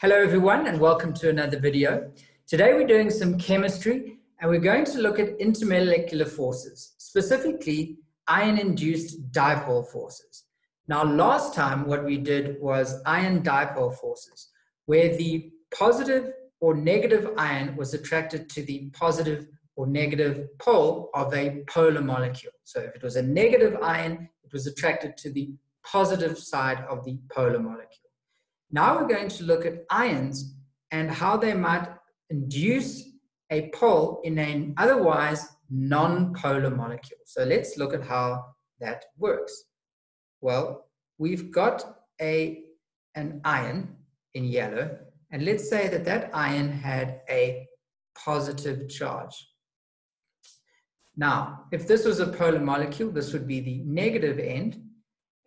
Hello everyone and welcome to another video. Today we're doing some chemistry and we're going to look at intermolecular forces, specifically ion-induced dipole forces. Now last time what we did was ion dipole forces, where the positive or negative ion was attracted to the positive or negative pole of a polar molecule. So if it was a negative ion, it was attracted to the positive side of the polar molecule. Now we're going to look at ions and how they might induce a pole in an otherwise non-polar molecule. So let's look at how that works. Well, we've got a, an ion in yellow, and let's say that that ion had a positive charge. Now, if this was a polar molecule, this would be the negative end,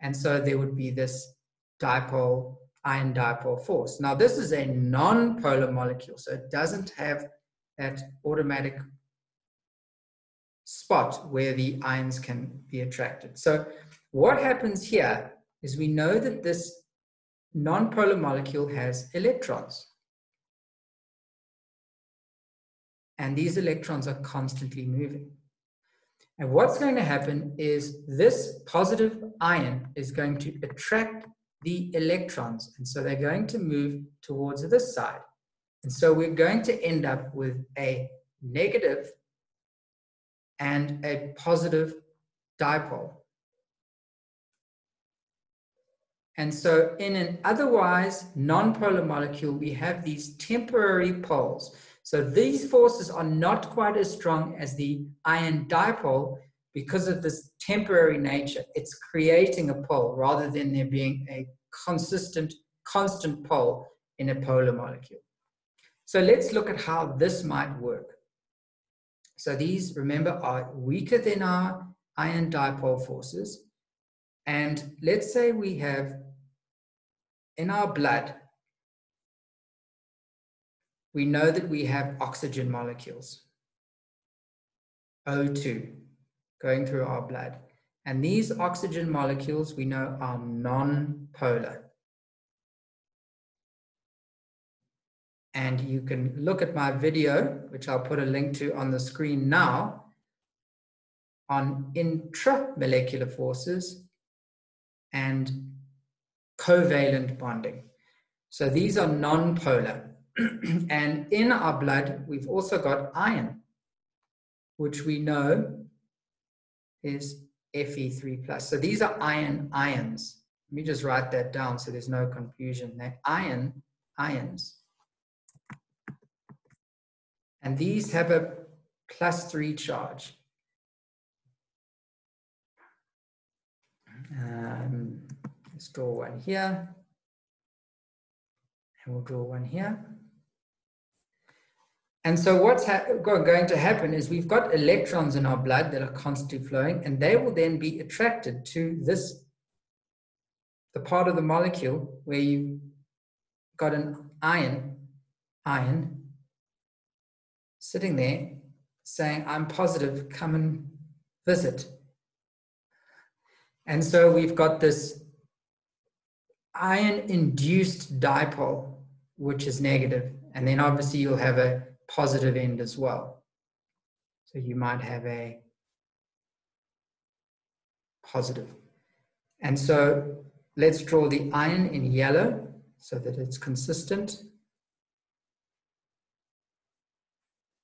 and so there would be this dipole ion dipole force. Now, this is a non-polar molecule, so it doesn't have that automatic spot where the ions can be attracted. So what happens here is we know that this non-polar molecule has electrons. And these electrons are constantly moving. And what's going to happen is this positive ion is going to attract the electrons. And so they're going to move towards this side. And so we're going to end up with a negative and a positive dipole. And so in an otherwise nonpolar molecule, we have these temporary poles. So these forces are not quite as strong as the ion dipole because of this temporary nature, it's creating a pole rather than there being a consistent, constant pole in a polar molecule. So let's look at how this might work. So these, remember, are weaker than our ion dipole forces. And let's say we have in our blood, we know that we have oxygen molecules, O2 going through our blood. And these oxygen molecules we know are non-polar. And you can look at my video, which I'll put a link to on the screen now, on intramolecular forces and covalent bonding. So these are non-polar. and in our blood, we've also got iron, which we know is Fe3+. plus. So these are iron ions. Let me just write that down so there's no confusion. They're iron ions. And these have a plus 3 charge. Um, let's draw one here. And we'll draw one here. And so what's going to happen is we've got electrons in our blood that are constantly flowing, and they will then be attracted to this, the part of the molecule where you've got an ion, ion, sitting there saying, I'm positive, come and visit. And so we've got this ion-induced dipole, which is negative, and then obviously you'll have a positive end as well. So you might have a positive. And so let's draw the iron in yellow so that it's consistent.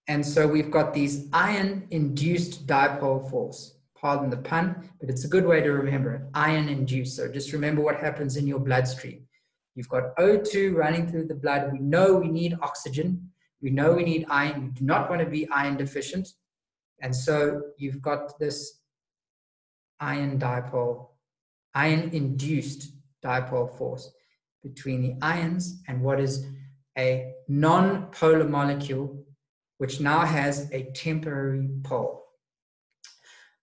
And so we've got these iron-induced dipole force. Pardon the pun, but it's a good way to remember it. Iron-induced. So just remember what happens in your bloodstream. You've got O2 running through the blood. We know we need oxygen. We know we need iron. We do not want to be iron deficient. And so you've got this iron dipole, iron induced dipole force between the ions and what is a non-polar molecule, which now has a temporary pole.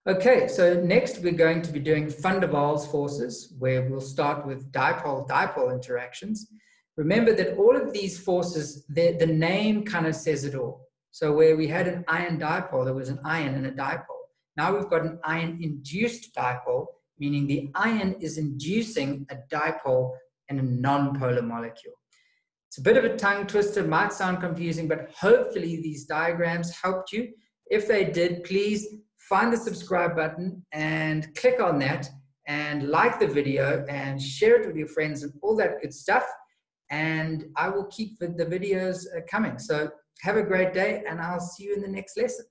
Okay, so next we're going to be doing van der Waals forces, where we'll start with dipole-dipole interactions. Remember that all of these forces, the, name kind of says it all. So where we had an iron dipole, there was an iron and a dipole. Now we've got an iron-induced dipole, meaning the iron is inducing a dipole and a non-polar molecule. It's a bit of a tongue twister, might sound confusing, but hopefully these diagrams helped you. If they did, please find the subscribe button and click on that and like the video and share it with your friends and all that good stuff and I will keep the videos uh, coming. So have a great day and I'll see you in the next lesson.